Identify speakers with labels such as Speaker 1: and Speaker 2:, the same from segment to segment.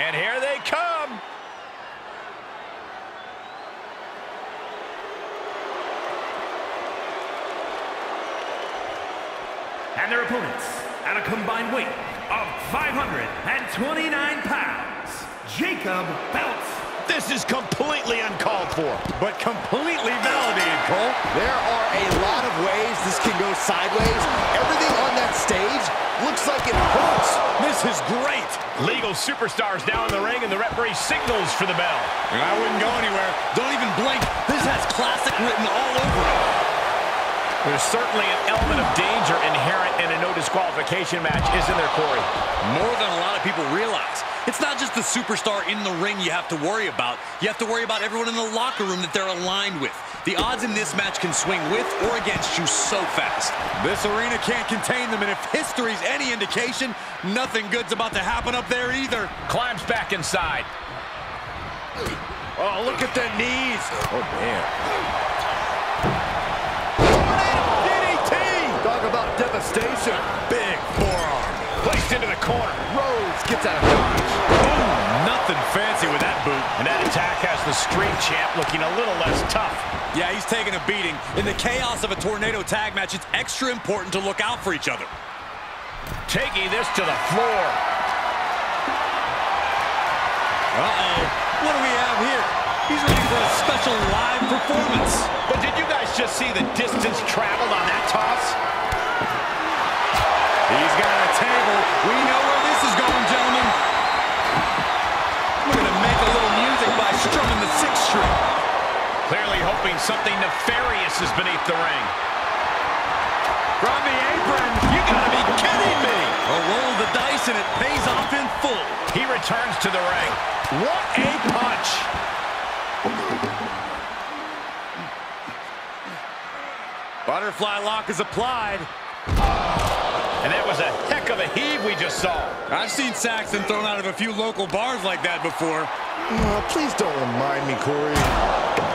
Speaker 1: And here they come.
Speaker 2: And their opponents, at a combined weight of 529 pounds, Jacob Belts.
Speaker 1: This is completely uncalled for, but completely validated, Cole.
Speaker 3: There are a lot of ways this can go sideways. Everything on that stage looks like it hurts.
Speaker 1: This is great. Legal superstars down in the ring, and the referee signals for the bell.
Speaker 4: I wouldn't go anywhere. Don't even blink. This has classic written all over it.
Speaker 1: There's certainly an element of danger inherent in a no disqualification match, isn't there, Corey?
Speaker 4: More than a lot of people realize. It's not just the superstar in the ring you have to worry about. You have to worry about everyone in the locker room that they're aligned with. The odds in this match can swing with or against you so fast. This arena can't contain them, and if history's any indication, nothing good's about to happen up there either.
Speaker 1: Climbs back inside.
Speaker 3: Oh, look at the knees. Oh, man. Devastation.
Speaker 1: Big forearm. Placed into the corner.
Speaker 3: Rose gets out of dodge.
Speaker 1: Ooh, nothing fancy with that boot. And that attack has the Street Champ looking a little less tough.
Speaker 4: Yeah, he's taking a beating. In the chaos of a tornado tag match, it's extra important to look out for each other.
Speaker 1: Taking this to the floor.
Speaker 4: Uh-oh. What do we have here? He's ready for a special live performance.
Speaker 1: But did you guys just see the distance traveled on that toss?
Speaker 4: He's got a table. We know where this is going, gentlemen. We're going to make a little music by strumming the sixth string.
Speaker 1: Clearly hoping something nefarious is beneath the ring. From the apron, you gotta be kidding me!
Speaker 4: A roll of the dice and it pays off in full.
Speaker 1: He returns to the ring. What a punch!
Speaker 4: Butterfly lock is applied.
Speaker 1: And that was a heck of a heave we just saw.
Speaker 4: I've seen Saxton thrown out of a few local bars like that before.
Speaker 3: Oh, please don't remind me, Corey.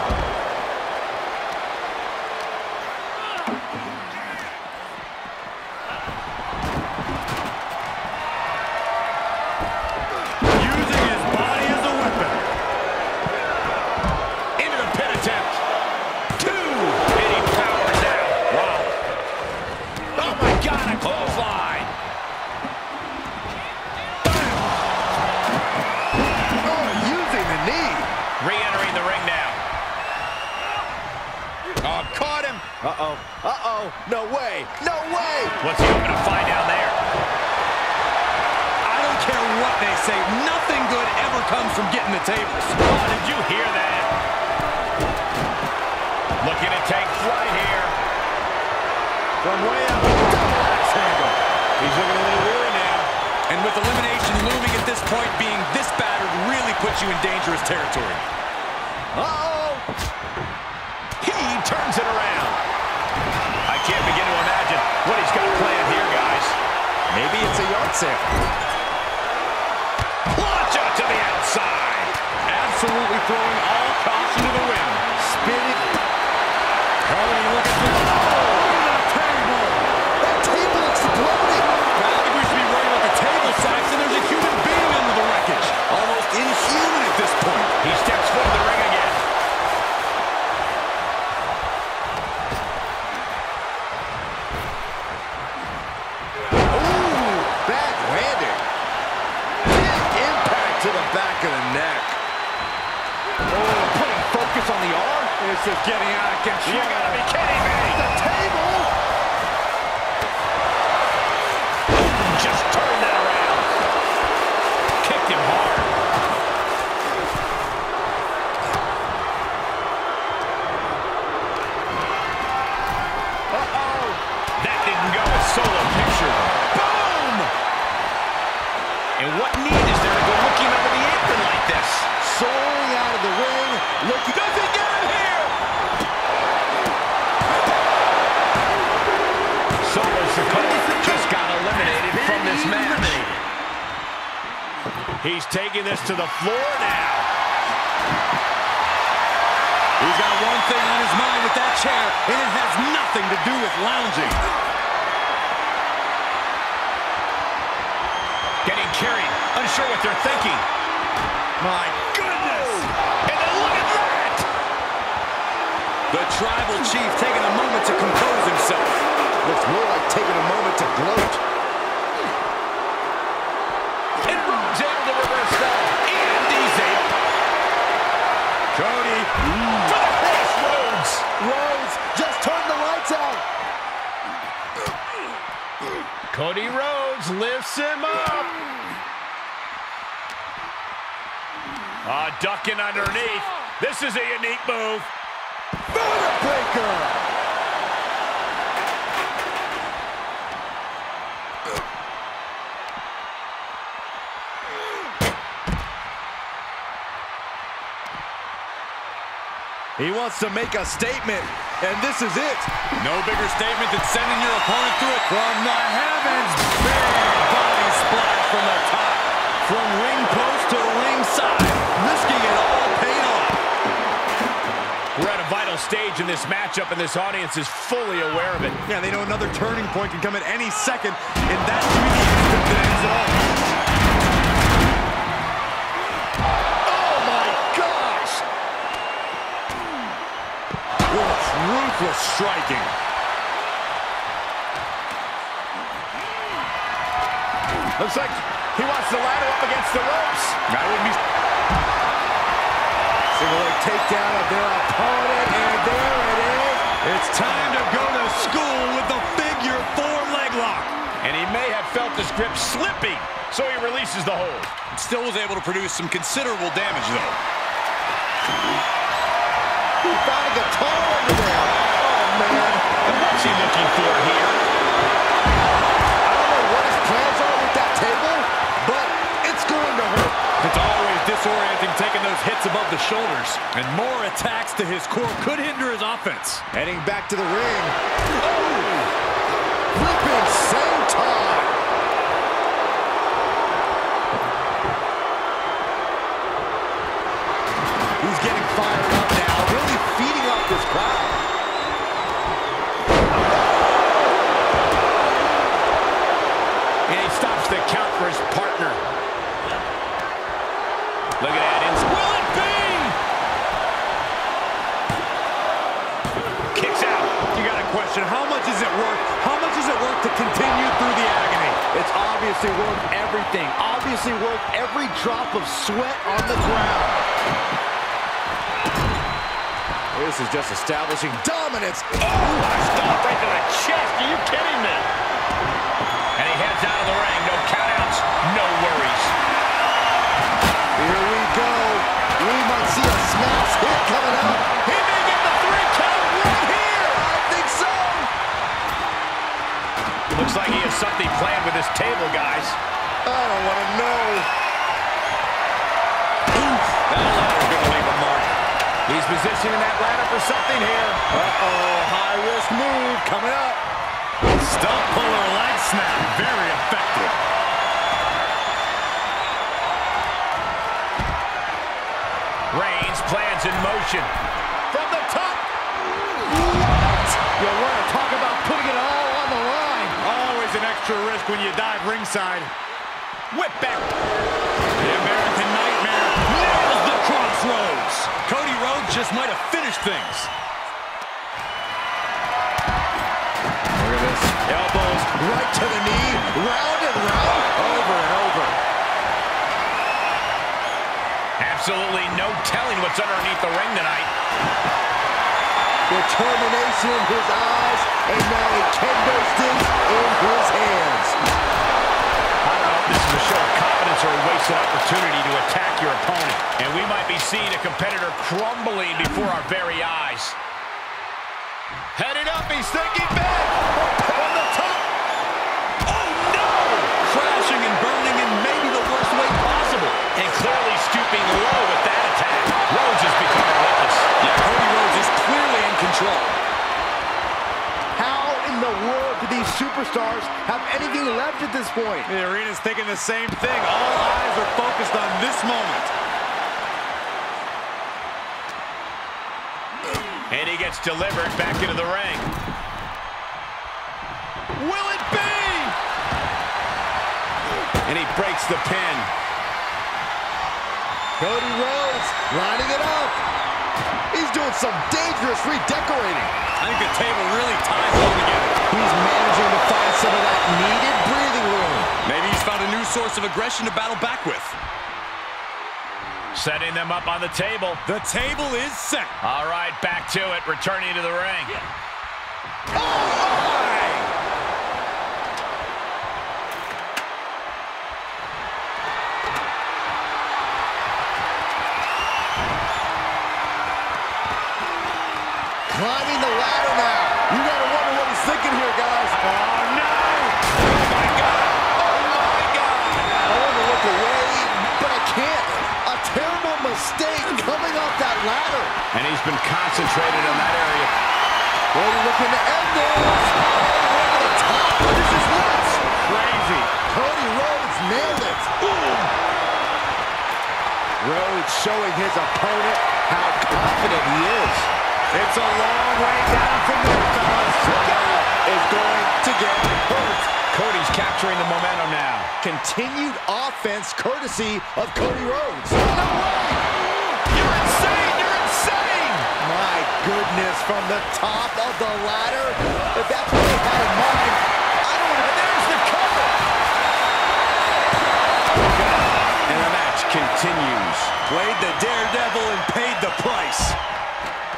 Speaker 3: No way.
Speaker 1: What's he hoping to find down there?
Speaker 4: I don't care what they say. Nothing good ever comes from getting the tables.
Speaker 1: Oh, did you hear that? Looking to take flight here.
Speaker 3: From way up. Double axe handle.
Speaker 1: He's looking a little weary now.
Speaker 4: And with elimination looming at this point, being this battered really puts you in dangerous territory.
Speaker 3: Uh-oh.
Speaker 1: He turns it around. I can't begin to imagine what he's got planned here, guys.
Speaker 3: Maybe it's a yard sale.
Speaker 1: Launch out to the outside.
Speaker 4: Absolutely throwing all caution to the wind.
Speaker 1: Unsure what they're thinking.
Speaker 4: My goodness!
Speaker 1: And then look at that!
Speaker 4: The tribal chief taking a moment to compose himself.
Speaker 3: Looks more like taking a moment to gloat.
Speaker 1: And Rhodes able to reverse that. And he's able. Cody the cross Rhodes.
Speaker 3: Rhodes just turned the lights out.
Speaker 1: Cody Rhodes lifts him up. Ah, ducking underneath. This is a unique move.
Speaker 3: Breaker. He wants to make a statement, and this is it.
Speaker 4: No bigger statement than sending your opponent through it from the heavens. Big body splash from the top. From ring post to ringside. Risking it all paid off.
Speaker 1: We're at a vital stage in this matchup, and this audience is fully aware of it.
Speaker 4: Yeah, they know another turning point can come at any second, and that could be the instant that ends it all.
Speaker 3: Oh my gosh!
Speaker 4: With ruthless striking.
Speaker 1: Looks like he wants to ladder up against the ropes.
Speaker 4: I wouldn't be...
Speaker 3: Single leg takedown of their opponent, and there it is.
Speaker 4: It's time to go to school with the figure four leg lock.
Speaker 1: And he may have felt his grip slipping, so he releases the hold.
Speaker 4: Still was able to produce some considerable damage, though.
Speaker 3: He found a guitar over there. Oh man.
Speaker 1: And what's he looking for here?
Speaker 4: Shoulders. And more attacks to his core could hinder his offense.
Speaker 3: Heading back to the ring. Oh!
Speaker 4: To continue through the agony?
Speaker 3: It's obviously worth everything. Obviously worth every drop of sweat on the ground. This is just establishing dominance.
Speaker 1: Oh, what a stop right to the chest. Are you kidding me? And he heads out of the ring. No countouts, no worries.
Speaker 3: Here we go. We might see a smash hit coming up.
Speaker 1: Looks like he has something planned with his table, guys.
Speaker 3: Oh, I don't want to know.
Speaker 4: That ladder's going to leave a mark.
Speaker 1: He's positioning that ladder for something here.
Speaker 3: Uh-oh, high-risk move coming up.
Speaker 4: Stump puller leg snap. Very effective.
Speaker 1: Reigns plans in motion.
Speaker 4: Extra risk when you dive ringside.
Speaker 1: Whip back.
Speaker 4: The American Nightmare nails the Cross Rhodes. Cody Rhodes just might have finished things.
Speaker 3: Look at this. Elbows right to the knee. Round and round. Over and over.
Speaker 1: Absolutely no telling what's underneath the ring tonight.
Speaker 3: Determination in his eyes. And now a kendo stick in his hands.
Speaker 1: I don't know if this is a show of confidence or a wasted opportunity to attack your opponent. And we might be seeing a competitor crumbling before our very eyes. Headed up, he's thinking big. From the top. Oh, no!
Speaker 4: Crashing and burning in maybe the worst way possible.
Speaker 1: And clearly stooping low with that attack. Rhodes has become relentless.
Speaker 4: Yeah, Cody Rhodes is clearly in control.
Speaker 3: How in the world do these superstars have anything left at this point?
Speaker 4: The arena's thinking the same thing. All eyes are focused on this moment.
Speaker 1: And he gets delivered back into the ring. Will it be? And he breaks the pin.
Speaker 3: Cody Rhodes lining it up. He's doing some dangerous redecorating.
Speaker 4: I think the table really ties all together.
Speaker 3: He's managing to find some of that needed breathing room.
Speaker 4: Maybe he's found a new source of aggression to battle back with.
Speaker 1: Setting them up on the table.
Speaker 4: The table is set.
Speaker 1: All right, back to it. Returning to the ring.
Speaker 3: Oh, oh Climbing the ladder now. You gotta wonder what he's thinking here, guys.
Speaker 1: Oh, no! Oh, my God! Oh, my God!
Speaker 3: I want to look away, but I can't. A terrible mistake coming off that ladder.
Speaker 1: And he's been concentrated on that area.
Speaker 3: Cody looking to end this. Oh, over the top. This is nuts.
Speaker 1: Crazy.
Speaker 3: Cody Rhodes nailed it. Boom. Rhodes showing his opponent how confident he is.
Speaker 1: It's a long way down from there, fellas.
Speaker 3: Is going to get hurt.
Speaker 1: Cody's capturing the momentum now.
Speaker 3: Continued offense courtesy of Cody Rhodes. No way!
Speaker 1: You're insane! You're insane!
Speaker 3: My goodness, from the top of the ladder. If that's what they had in mind, I don't know. There's the cover.
Speaker 1: And the match continues.
Speaker 4: Played the daredevil and paid the price.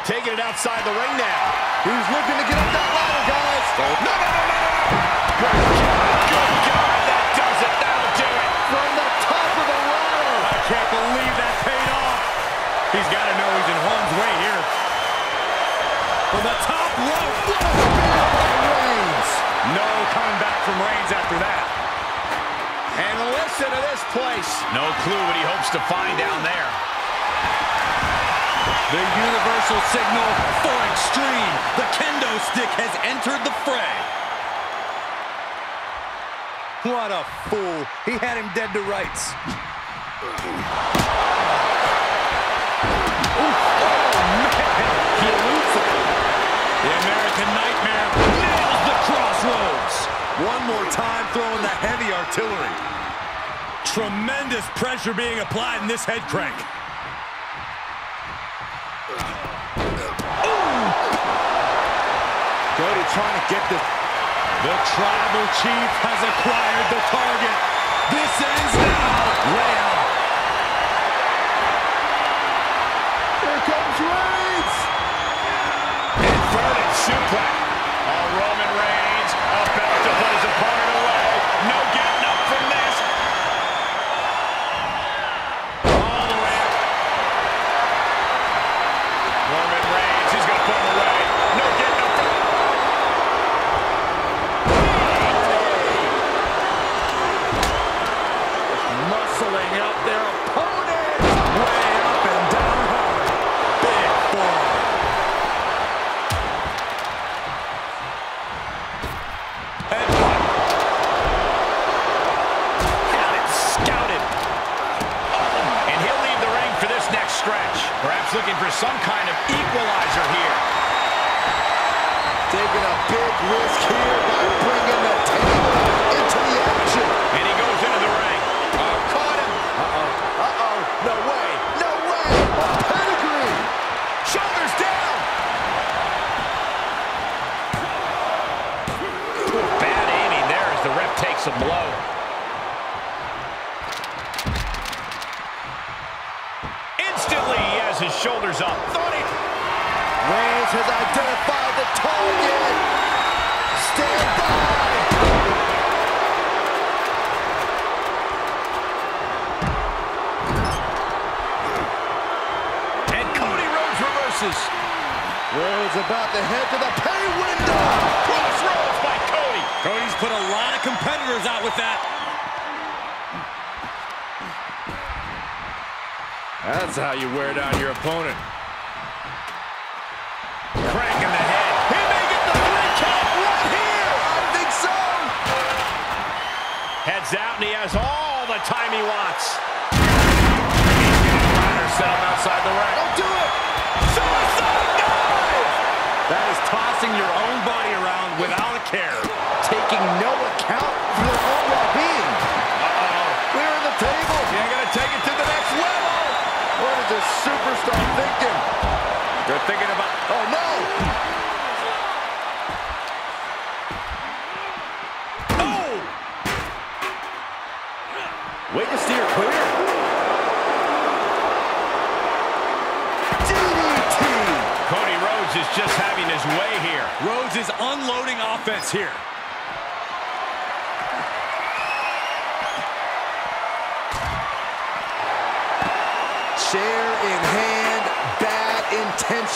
Speaker 1: Taking it outside the ring now.
Speaker 3: He's looking to get up that ladder, guys.
Speaker 1: No, no, no, no, no! Good God, good God, that does it. That'll do it.
Speaker 3: From the top of the ladder.
Speaker 1: I can't believe that paid off. He's got to know he's in harm's way here. From the top rope.
Speaker 3: Reigns.
Speaker 1: No coming back from Reigns after that. And listen to this place. No clue what he hopes to find down there.
Speaker 4: The universal signal for extreme. The kendo stick has entered the fray. What a fool. He had him dead to rights.
Speaker 1: Oh, he eludes it. The American Nightmare nails the Cross Rhodes.
Speaker 4: One more time throwing the heavy artillery. Tremendous pressure being applied in this head crank.
Speaker 3: Trying to get this.
Speaker 4: The tribal chief has acquired the target. This ends now. Way lot of competitors out with that.
Speaker 1: That's how you wear down your opponent. Crank in the head. He may get the three count right here.
Speaker 3: I think so.
Speaker 1: Heads out, and he has all the time he wants. He's getting Ryder set up outside the ring.
Speaker 3: Don't do it.
Speaker 1: Suicide dive!
Speaker 4: That is tossing your own body around without a care.
Speaker 3: Taking no account for their own well-being.
Speaker 1: Uh-oh.
Speaker 3: Clearing the table.
Speaker 1: You ain't gonna take it to the next level.
Speaker 3: is this superstar thinking?
Speaker 1: They're thinking about...
Speaker 3: Oh, no!
Speaker 1: Oh!
Speaker 3: Way to steer clear. DDT!
Speaker 1: Cody Rhodes is just having his way here.
Speaker 4: Rhodes is unloading offense here.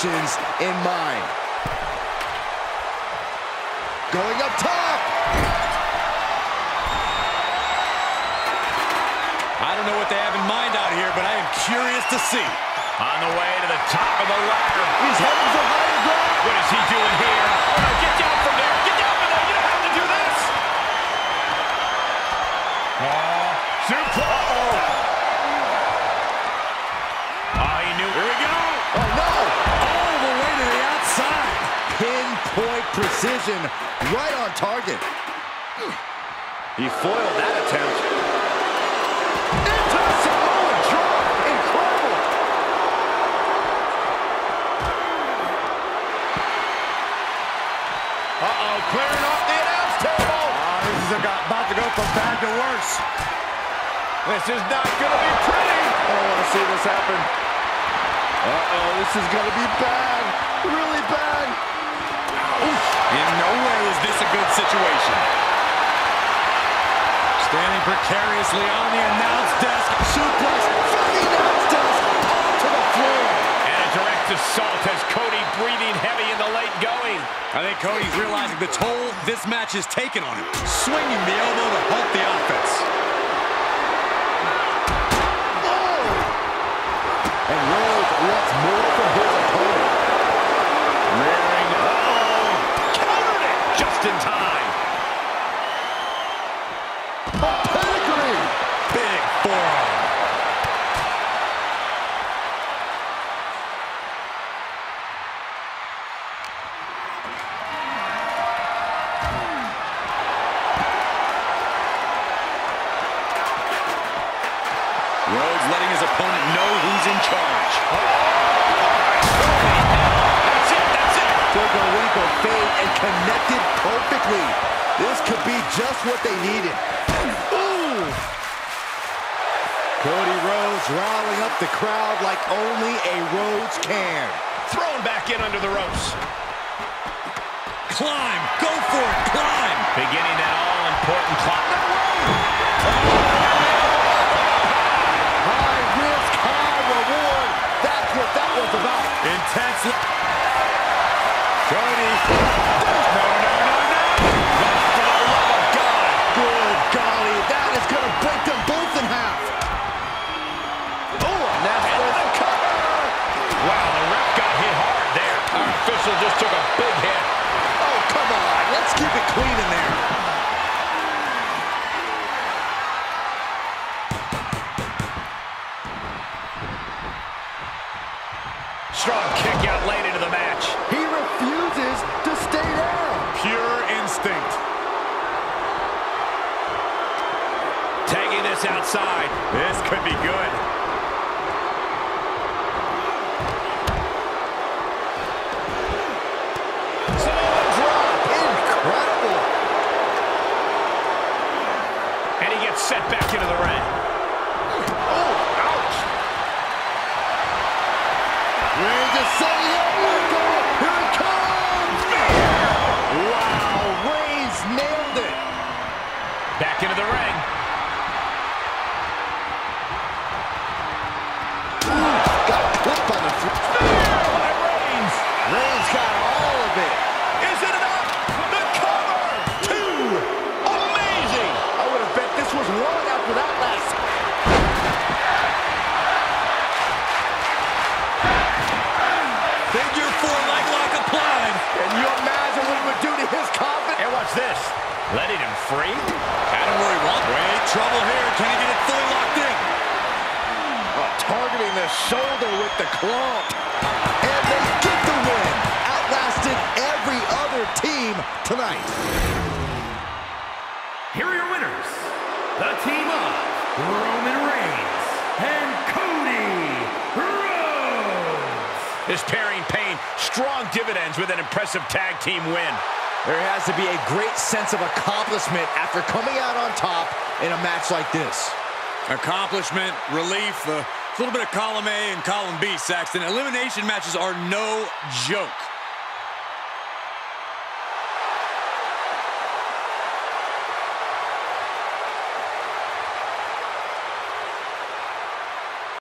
Speaker 3: Intentions in mind. Going up top.
Speaker 4: I don't know what they have in mind out here, but I am curious to see.
Speaker 1: On the way to the top of the ladder.
Speaker 3: He's heading for higher ground.
Speaker 1: What is he doing here? Oh, get down from there. Get down from there. You don't have to do this. Oh, super. Uh-oh. Oh, he knew. Here we go.
Speaker 3: Oh, no.
Speaker 4: All the way to the outside.
Speaker 3: Pinpoint precision, right on target. He foiled that attempt. Into the Samoan drop. Incredible.
Speaker 1: Uh-oh, clearing off the announce table.
Speaker 3: Ah, this is about to go from bad to worse.
Speaker 1: This is not going to be pretty.
Speaker 3: I don't want to see this happen. Uh-oh, this is going to be bad. Really bad.
Speaker 4: In no way is this a good situation. Standing precariously on the announce desk.
Speaker 3: Suplex from the announce desk onto the floor.
Speaker 1: And a direct assault has Cody breathing heavy in the late going.
Speaker 4: I think Cody's realizing the toll this match has taken on him. Swinging the elbow to help the offense. Oh!
Speaker 3: And Rhodes wants more from his opponent.
Speaker 1: Rearing. Uh-oh. Countered it just in time.
Speaker 3: Can.
Speaker 1: Thrown back in under the ropes.
Speaker 4: Climb. Go for it. Climb.
Speaker 1: Beginning that all-important clock.
Speaker 3: High risk, high reward. That's what that was about.
Speaker 4: Intense.
Speaker 1: Strong kick out late into the match.
Speaker 3: He refuses to stay down.
Speaker 4: Pure instinct.
Speaker 1: Tagging this outside.
Speaker 4: This could be good.
Speaker 3: Samoa drop. Incredible.
Speaker 1: And he gets set back into the Back into the ring. And
Speaker 3: they get the win. Outlasted every other team tonight.
Speaker 2: Here are your winners. The team of Roman Reigns and Cody Rhodes.
Speaker 1: This pairing pain, strong dividends with an impressive tag team win.
Speaker 3: There has to be a great sense of accomplishment after coming out on top in a match like this.
Speaker 4: Accomplishment, relief, uh little bit of column A and column B, Saxton. Elimination matches are no joke.